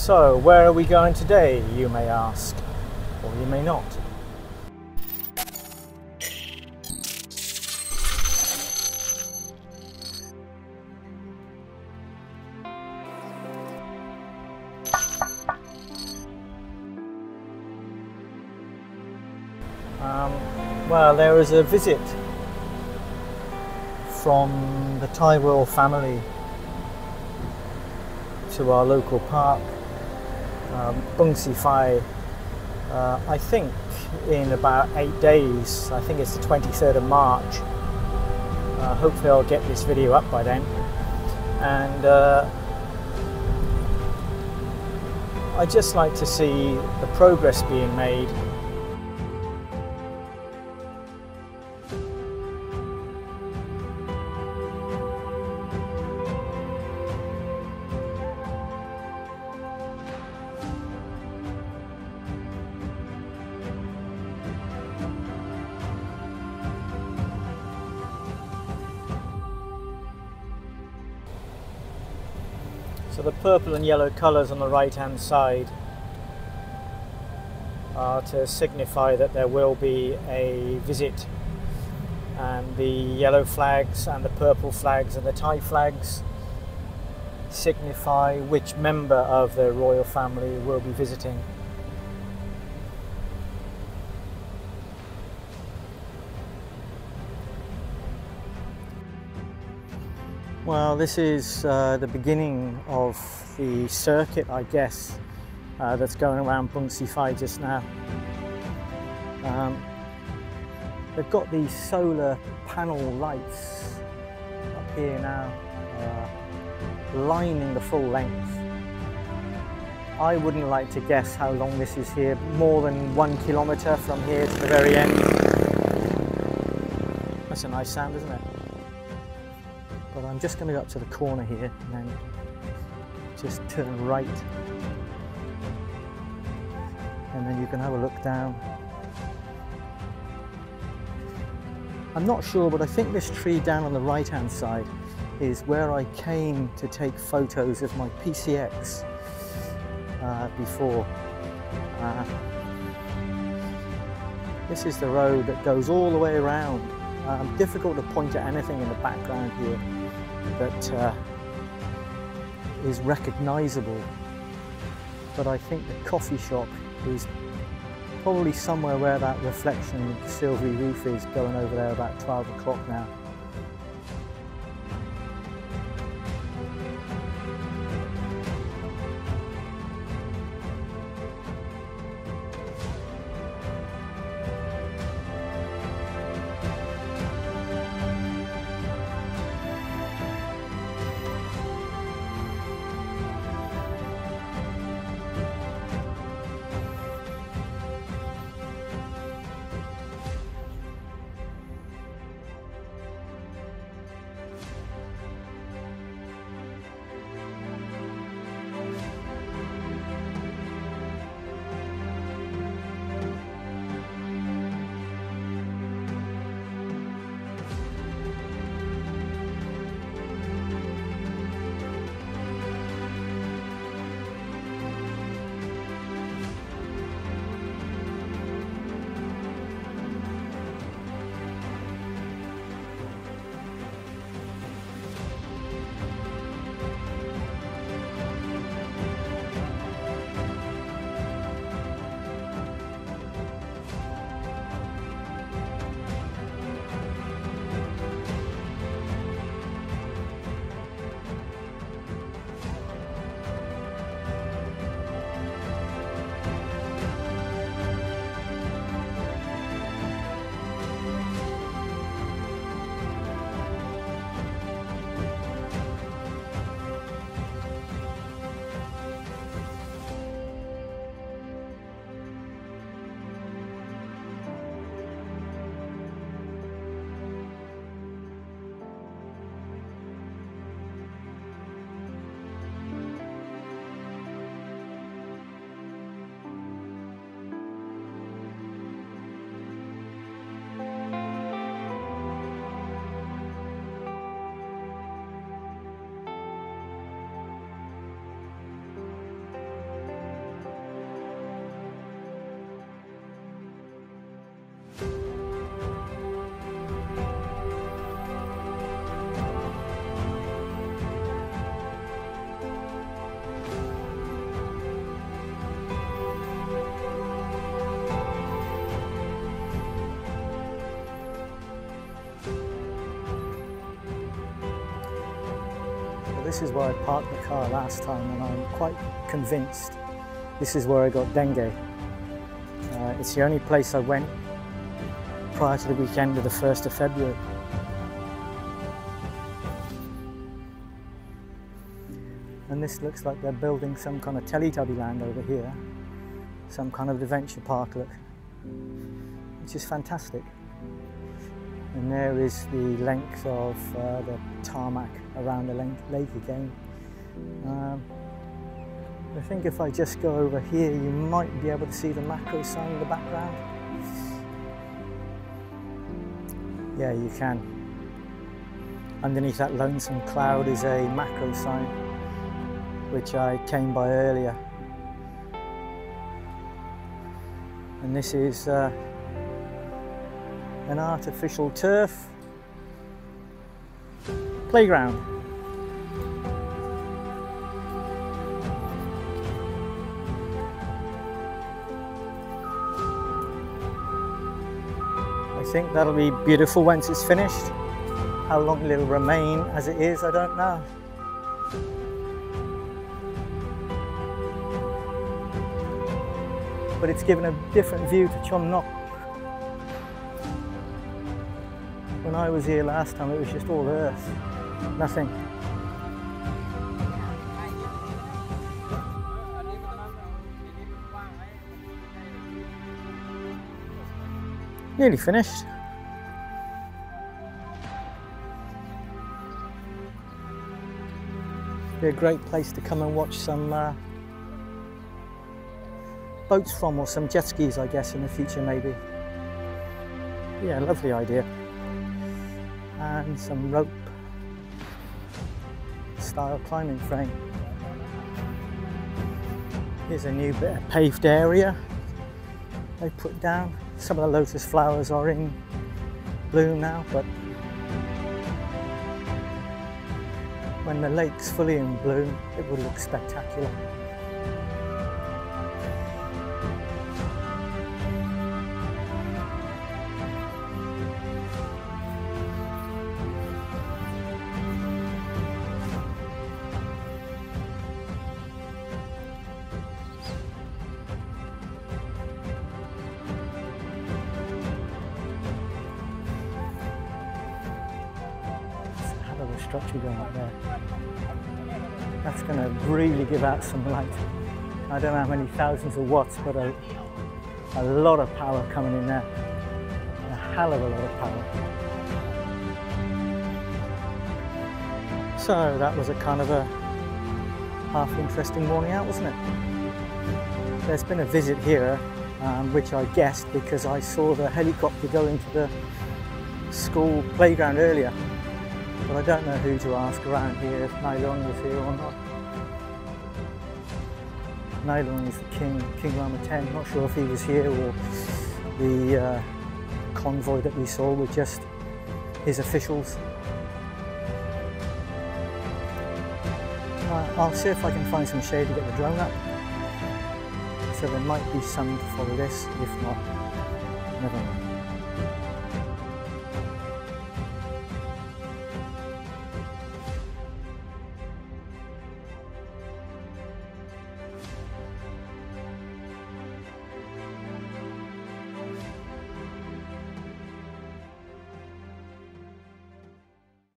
So, where are we going today, you may ask, or you may not. Um, well, there was a visit from the royal family to our local park, um, Bueng Si uh, I think in about eight days. I think it's the 23rd of March. Uh, hopefully, I'll get this video up by then. And uh, I just like to see the progress being made So the purple and yellow colours on the right hand side are to signify that there will be a visit and the yellow flags and the purple flags and the Thai flags signify which member of the royal family will be visiting. Well, this is uh, the beginning of the circuit, I guess, uh, that's going around Bueng Si Fai just now. Um, they've got these solar panel lights up here now, uh, lining the full length. I wouldn't like to guess how long this is here, more than one kilometre from here to the very end. That's a nice sound, isn't it? But I'm just going to go up to the corner here and then just turn right and then you can have a look down. I'm not sure but I think this tree down on the right hand side is where I came to take photos of my PCX uh, before. Uh, this is the road that goes all the way around. Um, difficult to point at anything in the background here that uh, is recognizable. But I think the coffee shop is probably somewhere where that reflection of the silvery roof is going over there about 12 o'clock now. This is where I parked the car last time and I'm quite convinced this is where I got dengue. Uh, it's the only place I went prior to the weekend of the 1st of February. And this looks like they're building some kind of Teletubby land over here. Some kind of adventure park, look. Which is fantastic. And there is the length of uh, the tarmac around the lake again. Um, I think if I just go over here, you might be able to see the Makro sign in the background. Yeah, you can. Underneath that lonesome cloud is a Makro sign, which I came by earlier. And this is uh, an artificial turf playground. I think that'll be beautiful once it's finished. How long it'll remain as it is, I don't know. But it's given a different view to Chum When I was here last time, it was just all earth, nothing. Nearly finished. Be a great place to come and watch some uh, boats from or some jet skis I guess in the future maybe. Yeah, lovely idea and some rope style climbing frame. Here's a new bit of paved area they put down. Some of the lotus flowers are in bloom now, but when the lake's fully in bloom, it will look spectacular. Structure going up there. That's going to really give out some light. I don't know how many thousands of watts, but a, a lot of power coming in there. A hell of a lot of power. So that was a kind of a half interesting morning out, wasn't it? There's been a visit here, um, which I guessed because I saw the helicopter go into the school playground earlier but I don't know who to ask around here if Nailong was here or not. Nailong is the king, King Rama 10. Not sure if he was here or the uh, convoy that we saw were just his officials. I'll see if I can find some shade to get the drone up. So there might be some to follow this, if not